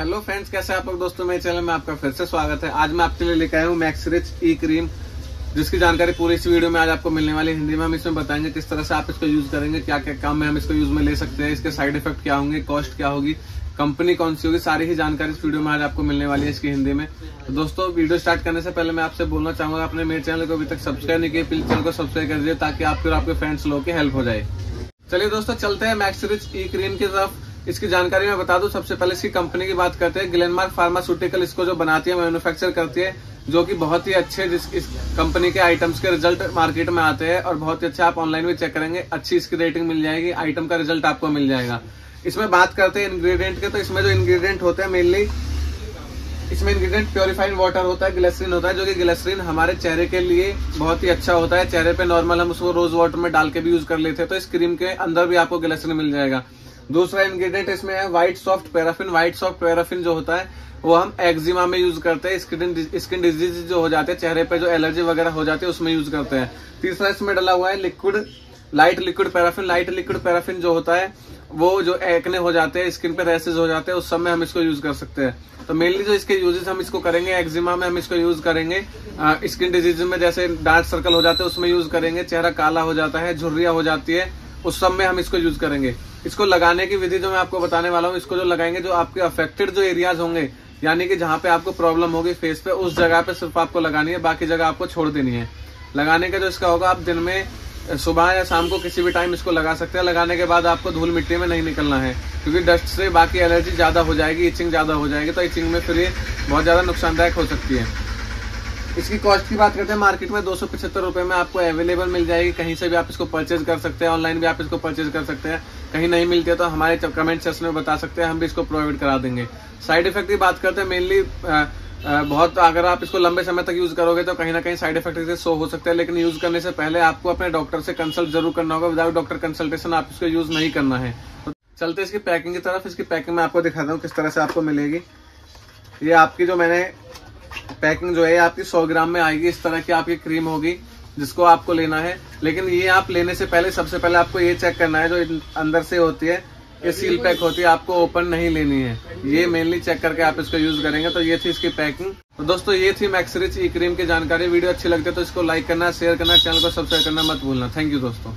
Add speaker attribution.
Speaker 1: Hello friends कैसे आप लोग दोस्तों? मेरे चैनल में आपका फिर से स्वागत है। आज मैं आपके लिए लेकर आया हूँ मैक्स रिच ई क्रीम जिसकी जानकारी पूरी इस वीडियो में आज आपको मिलने वाली हिंदी में हम इसमें बताएँगे किस तरह से आप इसको यूज़ करेंगे क्या क्या काम में हम इसको यूज़ में ले सकते हैं, इसके साइड इफ़ेक्ट क्या होंगे कॉस्ट क्या होगी कंपनी कौन सी होगी, सारी ही जानकारी इस वीडियो में आज आपको मिलने वाली है इसकी हिंदी में। तो दोस्तों, वीडियो स्टार्ट करने से पहले मैं आपसे बोलना चाहूँगा, आपने मेरे चैनल को अभी तक सब्सक्राइब नहीं किया प्लीज़ चैनल को सब्सक्राइब कर दीजिए ताकि आपके और आपके फ्रेंड्स लोग की हेल्प हो जाए। चलिए दोस्तों, चलते हैं मैक्स रिच ई क्रीम की तरफ़। इसकी जानकारी मैं बता दूँ, सबसे पहले इसकी कंपनी की बात करते हैं। ग्लेनमार्क फार्मास्यूटिकल इसको जो बनाती है मैन्युफैक्चर करती है, जो कि बहुत ही अच्छे जिस, इस कंपनी के आइटम्स के रिज़ल्ट मार्केट में आते हैं और बहुत ही अच्छे आप ऑनलाइन भी चेक करेंगे, अच्छी इसकी रेटिंग मिल जाएगी आइटम का रिज़ल्ट आपको मिल जाएगा। इसमें बात करते हैं इंग्रेडिएंट के तो इसमें जो इंग्रेडिएंट होते हैं मेनली इसमें इंग्रेडिएंट प्योरीफाइंग वाटर होता है ग्लेसरीन होता है, जो कि ग्लेसरीन हमारे चेहरे के लिए बहुत ही अच्छा होता है। चेहरे पे नॉर्मल हम उसको रोज वाटर में डाल के भी यूज़ कर लेते हैं तो इस क्रीम के अंदर भी आपको ग्लेसरीन मिल जाएगा। दूसरा इंग्रेडिएंट इसमें है white soft paraffin white soft paraffin जो होता है, वो हम एक्जिमा में यूज़ करते हैं। स्किन स्किन डिज़ीज़ जो हो जाते हैं, चेहरे पे जो एलर्जी वगैरह हो जाती है, उसमें यूज़ करते हैं। तीसरा इसमें डला हुआ है liquid light liquid paraffin light liquid paraffin जो होता है वो जो एक्ने हो जाते हैं स्किन पे रैसेज हो जाते हैं, उस समय हम इसको यूज़ कर सकते हैं। तो मेनली जो इसके यूजेस हम इसको करेंगे एक्जिमा में हम इसको यूज़ करेंगे स्किन डिज़ीज़ में जैसे डार्क सर्कल हो जाते हैं, उसमें यूज़ करेंगे, चेहरा काला हो जाता है, झुर्रिया हो जाती है, उस सब में हम इसको यूज़ करेंगे। इसको लगाने की विधि जो मैं आपको बताने वाला हूँ, इसको जो लगाएँगे, जो आपके अफेक्टेड जो एरियाज़ होंगे, यानी कि जहाँ पे आपको प्रॉब्लम होगी फेस पे, उस जगह पे सिर्फ़ आपको लगानी है, बाकी जगह आपको छोड़ देनी है। लगाने का जो इसका होगा, आप दिन में सुबह या शाम को किसी भी टाइम इसको लगा सकते हैं। लगाने के बाद आपको धूल मिट्टी में नहीं निकलना है, क्योंकि डस्ट से बाकी एलर्जी ज़्यादा हो जाएगी इचिंग ज़्यादा हो जाएगी तो इचिंग में फिर ये बहुत ज़्यादा नुकसानदायक हो सकती है। इसकी कॉस्ट की बात करते हैं मार्केट में दो सौ में आपको अवेलेबल मिल जाएगी। कहीं से भी आप इसको परचेज कर सकते हैं ऑनलाइन भी आप इसको परचेज कर सकते हैं। कहीं नहीं मिलती तो हमारे कमेंट सेक्शन में बता सकते हैं, हम भी इसको प्रोवाइड करा देंगे। साइड इफ़ेक्ट की बात करते हैं मेनली बहुत अगर आप इसको लंबे समय तक यूज़ करोगे तो कहीं ना कहीं साइड इफ़ेक्ट से शो हो सकते हैं, लेकिन यूज़ करने से पहले आपको अपने डॉक्टर से कंसल्ट ज़रूर करना होगा। विदाउट डॉक्टर कंसल्टेशन आप इसको यूज़ नहीं करना है। तो चलते इसकी पैकिंग की तरफ़। इसकी पैकिंग मैं आपको दिखाता हूँ किस तरह से आपको मिलेगी। ये आपकी जो मैंने पैकिंग जो है आपकी सौ ग्राम में आएगी। इस तरह की आपकी क्रीम होगी, जिसको आपको लेना है। लेकिन ये आप लेने से पहले, सबसे पहले आपको ये चेक करना है, जो अंदर से होती है। ये सील पैक होती है, आपको ओपन नहीं लेनी है। ये मेनली चेक करके आप इसको यूज़ करेंगे तो ये थी इसकी पैकिंग तो दोस्तों, ये थी मैक्सरिच ई क्रीम की जानकारी। वीडियो अच्छी लगती है तो इसको लाइक करना शेयर करना चैनल को सब्सक्राइब करना मत भूलना। थैंक यू दोस्तों।